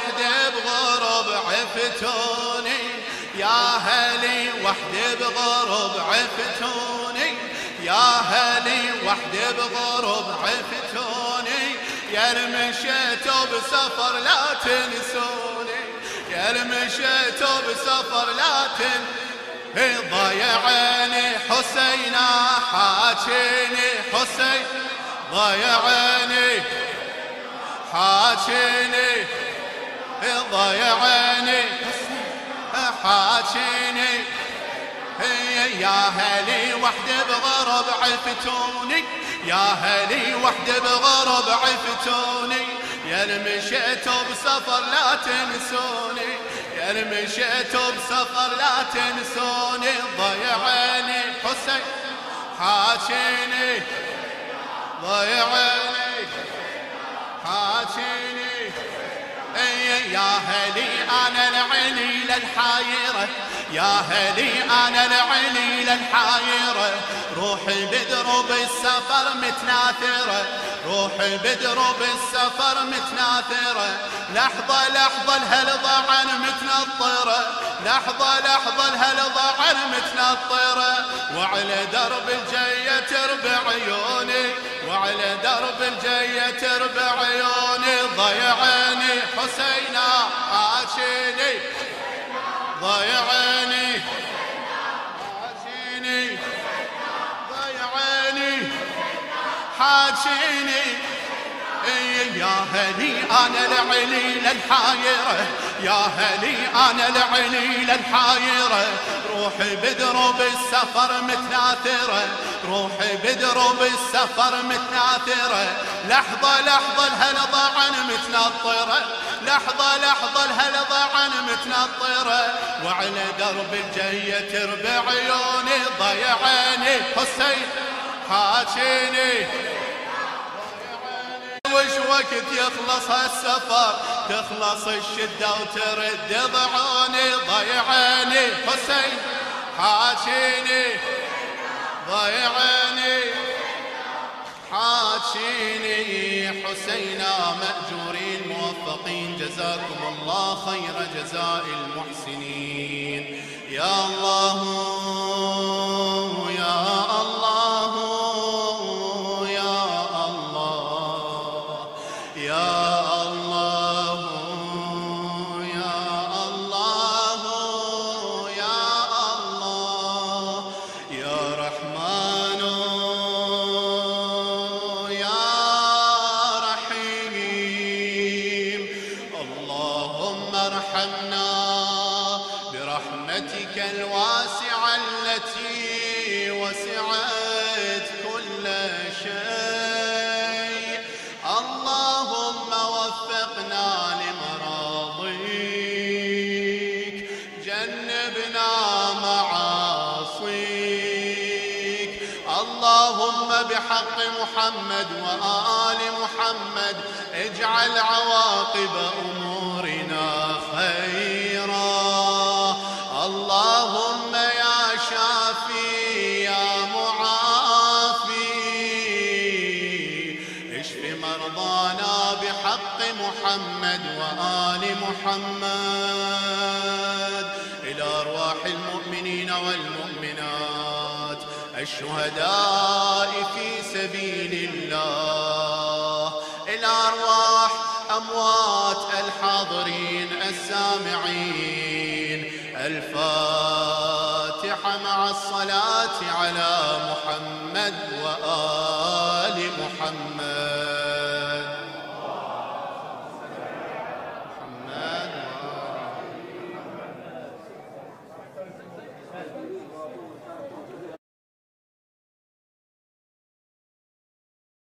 وحدي بغرب عفتوني. يا هلي وحدي بغرب عفتوني. يا هلي وحدي بغرب عفتوني. يا رمشيتوا بسفر لا تنسوني. يا رمشيتوا بسفر لا تنسوني ضيعني حسينا حاجيني حسين ضيعني حاجيني ضيعني حاجيني. يا هلي وحدي بغرب عفتوني يا هلي وحدي بغرب عفتوني. يا المشيتوا بسفر لا تنسوني يا المشيتوا بسفر لا تنسوني. ضيعني حسين حاجيني ضيعني. هلي أنا العلي للحايره يا هلي أنا العلي للحايره روحي بدرب السفر متناثره روحي بدرب السفر متناثره لحظة لحظة الهلضه متنطره لحظة لحظة الهلضه متنطره وعلى درب الجيه تربع عيوني. وعلى درب الجيه تربع عيوني. ضيعني عاشيني ضيعني عاشيني ضيعني حاشيني يا هلي أنا العلي للحايرة. يا هلي أنا العلي للحايرة. روحي بدرب السفر متناثرة. روحي بدرب السفر متناثرة. لحظة لحظة الهلضه عن متنطرة. لحظة لحظة الهلضه عن متنطرة. وعلى درب الجيه تربع عيوني ضيعيني حسين حاجيني وش وقت يخلص هالسفر؟ تخلص الشدة وترد ضعوني ضيعيني حسين حاشيني. ضيعيني حاشيني حسينا مأجورين موفقين. جزاكم الله خير جزاء المحسنين. يا الله برحمتك الواسعة التي وسعت كل شيء. اللهم وفقنا لمراضيك جنبنا معاصيك. اللهم بحق محمد وآل محمد اجعل عواقب أمورنا شافي يا معافي. اشف مرضانا بحق محمد وآل محمد. إلى أرواح المؤمنين والمؤمنات. الشهداء في سبيل الله. إلى أرواح أموات الحاضرين السامعين. الفاتحة الصلاة على محمد وآل محمد.